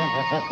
you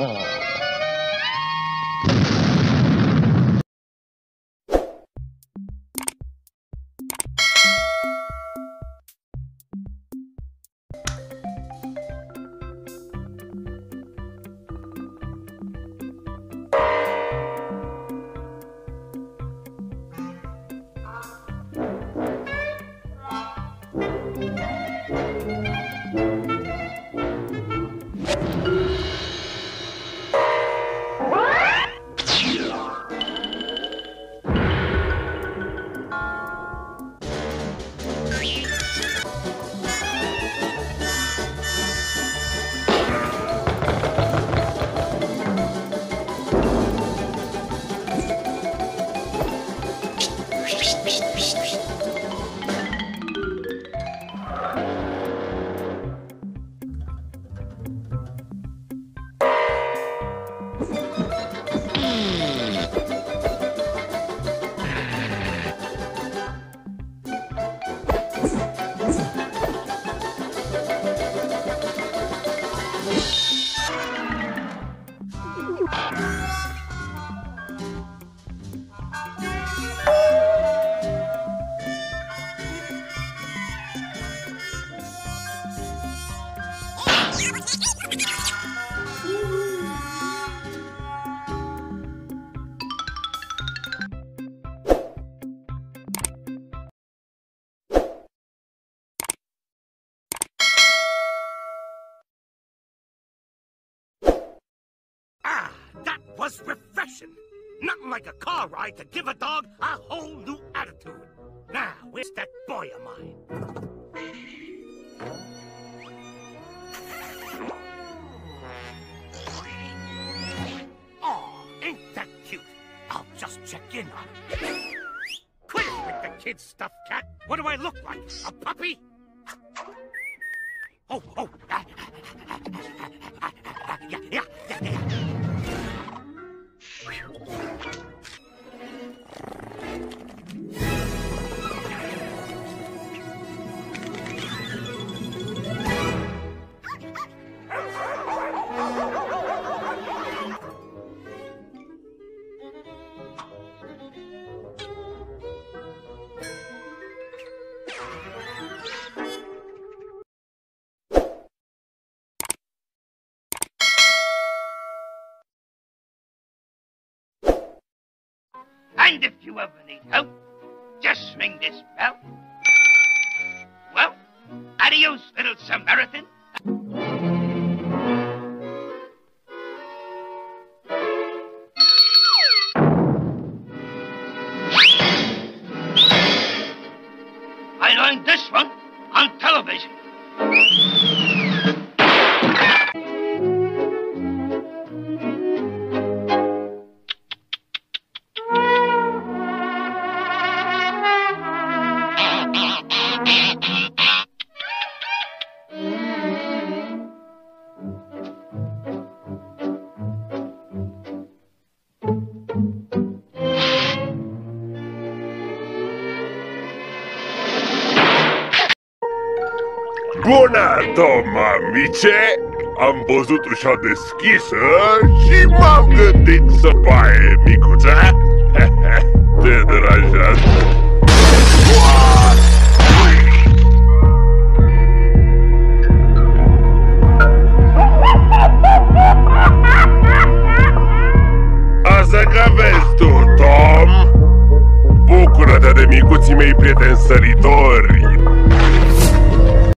Ah, that was refreshing. Nothing like a car ride to give a dog a whole new attitude. Now, where's that boy of mine? Check in on. Quit it with the kid stuff, cat. What do I look like? A puppy? And if you ever need help, just ring this bell. Well, adios, little Samaritan. I learned this one on television. Bună, amice! Am văzut ușa deschisă și m-am gândit să baie micuța. Te deranjează? Asta că vezi tu, Tom! Bucură-te de micuții mei prieteni săritori!